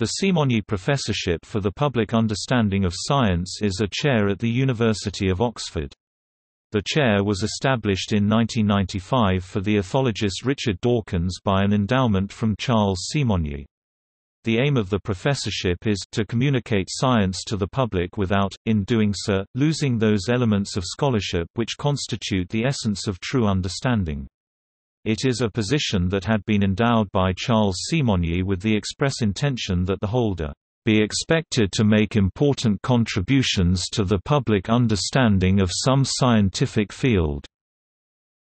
The Simonyi Professorship for the Public Understanding of Science is a chair at the University of Oxford. The chair was established in 1995 for the ethologist Richard Dawkins by an endowment from Charles Simonyi. The aim of the professorship is to communicate science to the public without, in doing so, losing those elements of scholarship which constitute the essence of true understanding. It is a position that had been endowed by Charles Simonyi with the express intention that the holder be expected to make important contributions to the public understanding of some scientific field,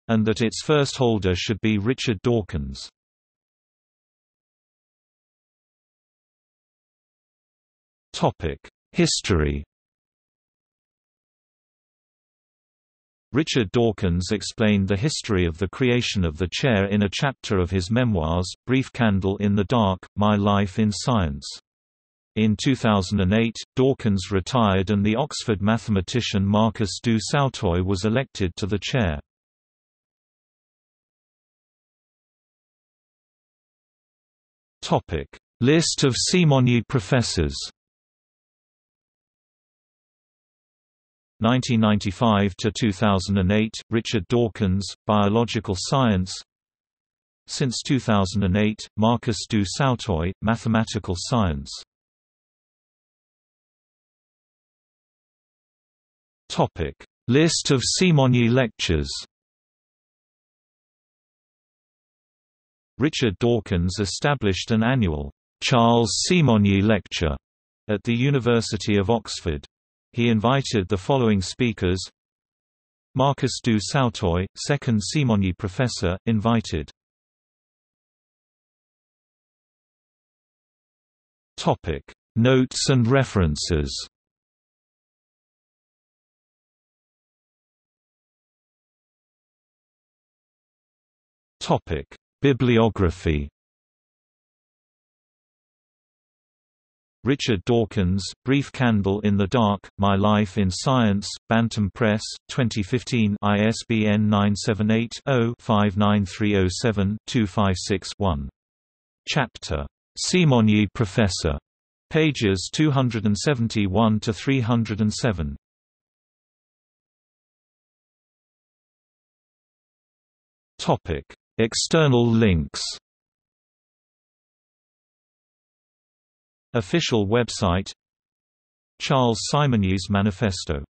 and that its first holder should be Richard Dawkins. History Richard Dawkins explained the history of the creation of the chair in a chapter of his memoirs, Brief Candle in the Dark, My Life in Science. In 2008, Dawkins retired and the Oxford mathematician Marcus du Sautoy was elected to the chair. List of Simonyi professors 1995 to 2008 Richard Dawkins Biological Science. Since 2008 Marcus du Sautoy Mathematical Science. Topic. List of Simonyi lectures. Richard Dawkins established an annual Charles Simonyi Lecture at the University of Oxford. He invited the following speakers Marcus du Sautoy, second Simonyi professor, invited. Topic: Notes and references. Topic: Bibliography Richard Dawkins, Brief Candle in the Dark, My Life in Science, Bantam Press, 2015 ISBN 978-0-59307-256-1. Chapter, Simonyi Professor, pages 271–307. External links Official website Charles Simonyi's Manifesto